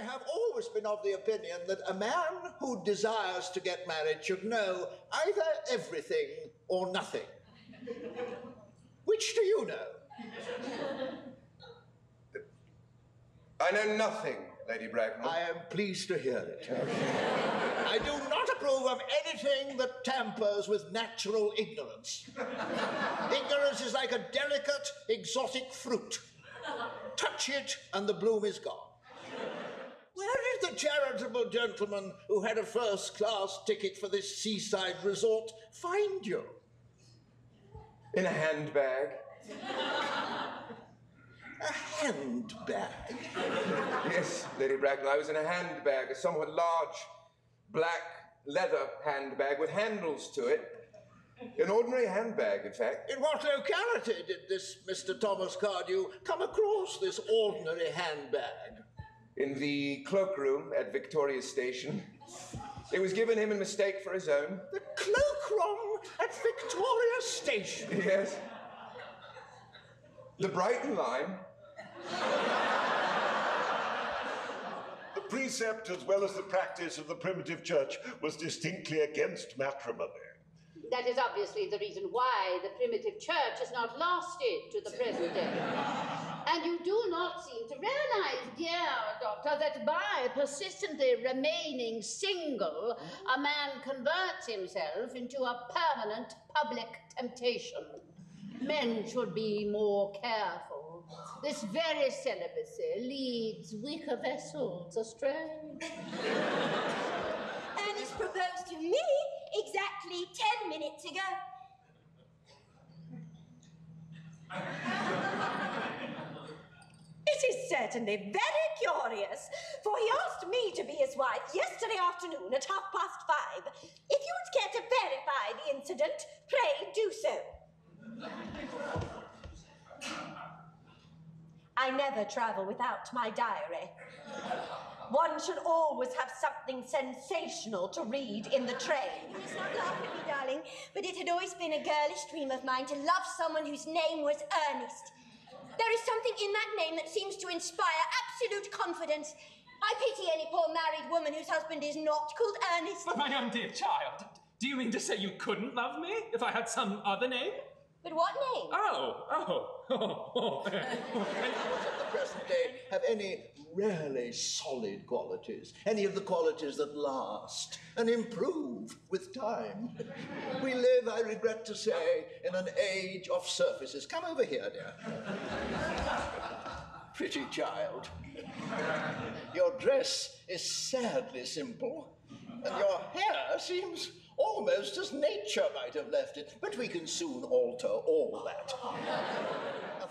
I have always been of the opinion that a man who desires to get married should know either everything or nothing. Which do you know? I know nothing, Lady Bracknell. I am pleased to hear it. I do not approve of anything that tampers with natural ignorance. Ignorance is like a delicate, exotic fruit. Touch it, and the bloom is gone. Where did the charitable gentleman who had a first class ticket for this seaside resort find you? In a handbag. A handbag. Yes, Lady Bracknell, I was in a handbag, a somewhat large black leather handbag with handles to it. An ordinary handbag, in fact. In what locality did this Mr. Thomas Cardew come across this ordinary handbag? In the cloakroom at Victoria Station. It was given him in mistake for his own. The cloakroom at Victoria Station. Yes. The Brighton line. The precept as well as the practice of the primitive church was distinctly against matrimony. That is obviously the reason why the primitive church has not lasted to the present day. And you do not seem to realize, dear doctor, that by persistently remaining single, a man converts himself into a permanent public temptation. Men should be more careful. This very celibacy leads weaker vessels astray. Ernest proposed to me exactly ten minutes ago. It is certainly very curious, for he asked me to be his wife yesterday afternoon at half past five. If you would care to verify the incident, pray do so. I never travel without my diary. One should always have something sensational to read in the train. Please not laugh at me, darling, but it had always been a girlish dream of mine to love someone whose name was Ernest. There is something in that name that seems to inspire absolute confidence. I pity any poor married woman whose husband is not called Ernest. But my own dear child, do you mean to say you couldn't love me if I had some other name? But what name? Oh, oh, oh, oh. At the present day, have any really solid qualities, any of the qualities that last and improve with time. We live, I regret to say, in an age of surfaces. Come over here, dear. Pretty child. Your dress is sadly simple, and your hair seems almost as nature might have left it, but we can soon alter all that.